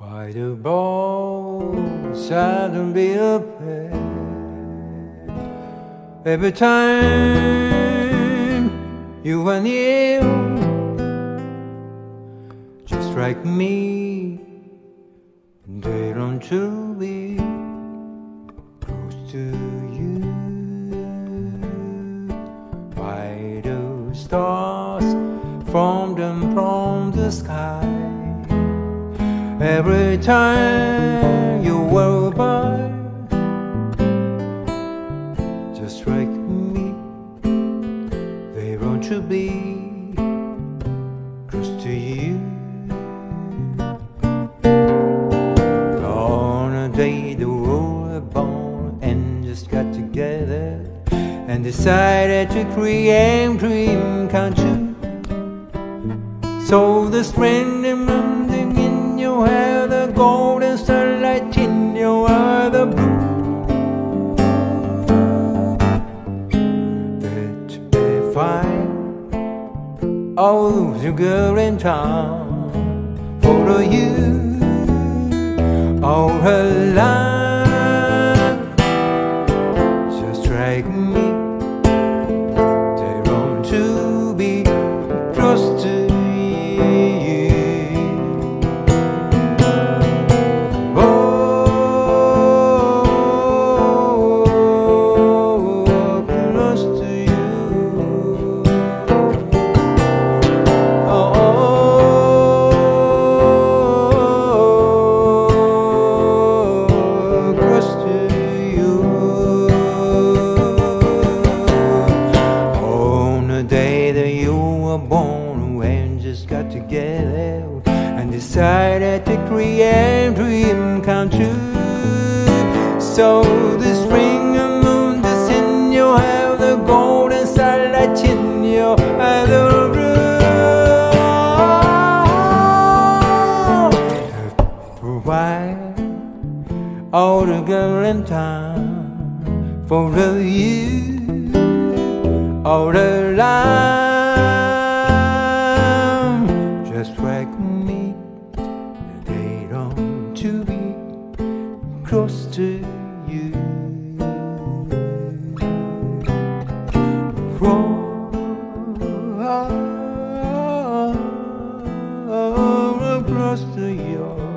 By do I don't be afraid. Every time you are near, just like me, they don't to be close to you. Why do stars from them from the sky? Every time you walk by, just like me, they want to be close to you. On a day the world born and just got together and decided to create dream come true. So the strength and in your hair, the golden sunlight in your eye, the blue. That if I oh you girl in town follow you all her life, just got together and decided to create dream come true. So the spring and moon that's in your hair, the golden starlight in your eye, the blue. Why all the girl in town for you, all the line, close to you. Close to you.